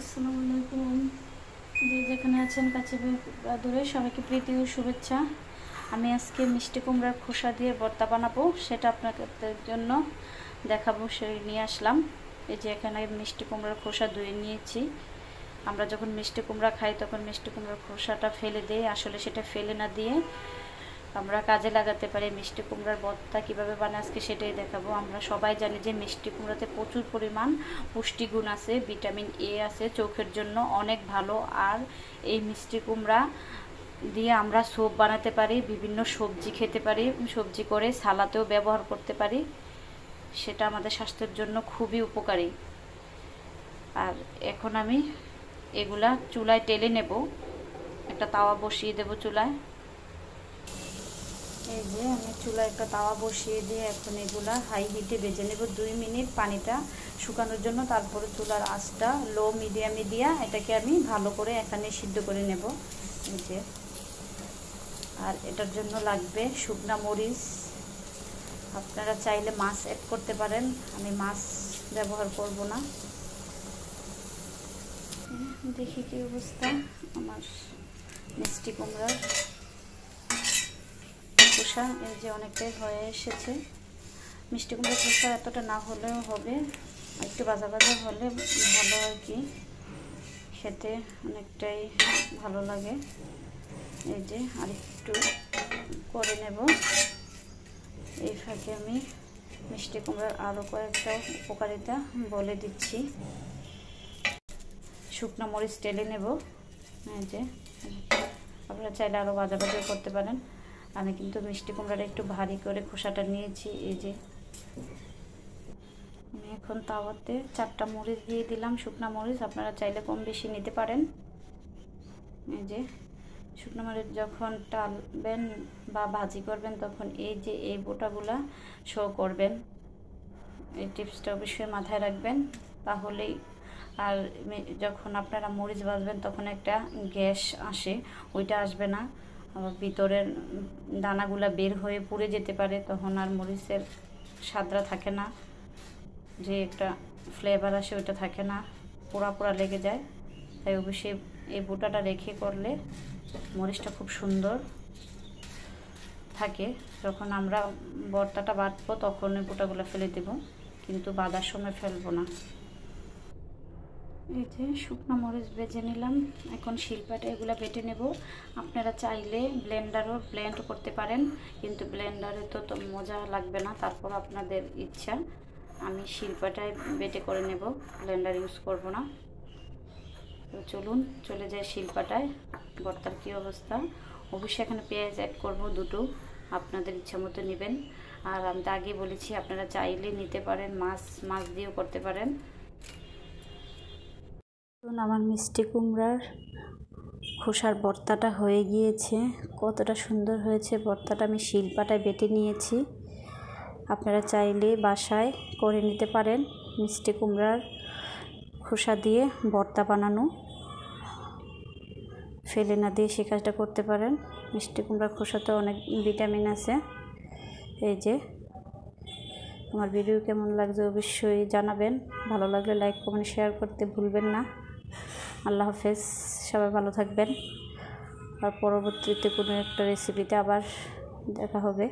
আসসালামু আলাইকুম যে যেখানে আছেন কাছে দূরে, সবাইকে প্রীতি ও শুভেচ্ছা। আমি আজকে মিষ্টি কুমড়ার খোসা দিয়ে ভর্তা বানাবো, সেটা আপনাদের জন্য দেখাবো সে নিয়ে আসলাম। এই যে এখানে মিষ্টি কুমড়ার খোসা ধুয়ে নিয়েছি। আমরা যখন মিষ্টি কুমড়া খাই, তখন মিষ্টি কুমড়ার খোসাটা ফেলে দিই। আসলে সেটা ফেলে না দিয়ে আমরা কাজে লাগাতে পারি, মিষ্টি কুমড়ার ভর্তা কীভাবে বানায় আজকে সেটাই দেখাবো। আমরা সবাই জানি যে মিষ্টি কুমড়াতে প্রচুর পরিমাণ পুষ্টিগুণ আছে, ভিটামিন এ আছে চোখের জন্য অনেক ভালো। আর এই মিষ্টি কুমড়া দিয়ে আমরা স্যুপ বানাতে পারি, বিভিন্ন সবজি খেতে পারি, সবজি করে সালাতেও ব্যবহার করতে পারি। সেটা আমাদের স্বাস্থ্যের জন্য খুবই উপকারী। আর এখন আমি এগুলা চুলায় টেলে নেব। একটা তাওয়া বসিয়ে দেব চুলায়। এই যে আমি চুলা একটা তাওয়া বসিয়ে দিয়ে এখন এগুলা হাই হিটে ভেজে নেব দুই মিনিট পানিটা শুকানোর জন্য। তারপরে চুলার আঁচটা লো মিডিয়ামে দিয়া এটাকে আমি ভালো করে এখানে সিদ্ধ করে নেব। এই যে। আর এটার জন্য লাগবে শুকনা মরিচ। আপনারা চাইলে মাছ অ্যাড করতে পারেন। আমি মাছ ব্যবহার করব না। দেখি কি অবস্থা। আমার মিষ্টি কুমড়ার খোসা এই যে অনেকটাই হয়ে এসেছে। মিষ্টি কুমড়া খোসা এতটা না হলেও হবে, একটু বাজা বাজা হলে ভালো আর কি। খেতে অনেকটাই ভালো লাগে। এই যে আর একটু করে নেব। এই ফাঁকে আমি মিষ্টি কুমড়ার আরও কয়েকটা উপকারিতা বলে দিচ্ছি। শুকনো মরিচ টেলে নেব। এই যে আপনারা চাইলে আরও বাজা বাজা করতে পারেন। আমি কিন্তু মিষ্টি কুমড়াটা একটু ভারী করে খোসাটা নিয়েছি, এই যে। আমি এখন তাওয়াতে চারটা মরিচ দিয়ে দিলাম, শুকনা মরিচ, আপনারা চাইলে কম বেশি নিতে পারেন। এই যে, শুকনো মরিচ যখন টালবেন বা ভাজি করবেন, তখন এই যে এই বোটাগুলা শো করবেন। এই টিপসটা অবশ্যই মাথায় রাখবেন, তাহলেই আর যখন আপনারা মরিচ ভাজবেন, তখন একটা গ্যাস আসে, ওইটা আসবে না। ভিতরের দানাগুলা বের হয়ে পুড়ে যেতে পারে, তখন আর মরিচের স্বাদরা থাকে না। যে একটা ফ্লেভার আসে ওইটা থাকে না, পোড়া পোড়া লেগে যায়। তাই অবশ্যই এই বুটাটা রেখে করলে মরিচটা খুব সুন্দর থাকে। যখন আমরা বর্তাটা বাটবো, তখন ওই বুটাগুলো ফেলে দেব, কিন্তু বাঁধার সময় ফেলব না। এই যে শুকনো মরিচ বেজে নিলাম। এখন শিল্পাটা এগুলো বেটে নেব। আপনারা চাইলে ব্লেন্ডারও ব্লেন্ড করতে পারেন, কিন্তু ব্লেন্ডারে তো তো মজা লাগবে না, তারপর আপনাদের ইচ্ছা। আমি শিল্পাটায় বেটে করে নেব, ব্লেন্ডার ইউজ করব না। তো চলুন, চলে যায় শিল্পাটায়। বর্তার কী অবস্থা? অবশ্যই এখানে পেঁয়াজ অ্যাড করব, দুটো। আপনাদের ইচ্ছা মতো নেবেন। আর আমি তো আগে বলেছি, আপনারা চাইলে নিতে পারেন, মাছ মাছ দিয়েও করতে পারেন। আমার মিষ্টি কুমড়ার খোসার বর্তাটা হয়ে গিয়েছে। কতটা সুন্দর হয়েছে বর্তাটা। আমি শিলপাটায় বেটে নিয়েছি। আপনারা চাইলে বাসায় করে নিতে পারেন মিষ্টি কুমড়ার খোসা দিয়ে ভর্তা বানানো। ফেলে না দিয়ে সে কাজটা করতে পারেন। মিষ্টি কুমড়ার খোসাতে অনেক ভিটামিন আছে। এই যে, আমার ভিডিও কেমন লাগছে অবশ্যই জানাবেন। ভালো লাগলে লাইক, কমেন্ট, শেয়ার করতে ভুলবেন না। আল্লাহ হাফেজ সবাই ভালো থাকবেন। আর পরবর্তীতে কোনো একটা রেসিপিতে আবার দেখা হবে।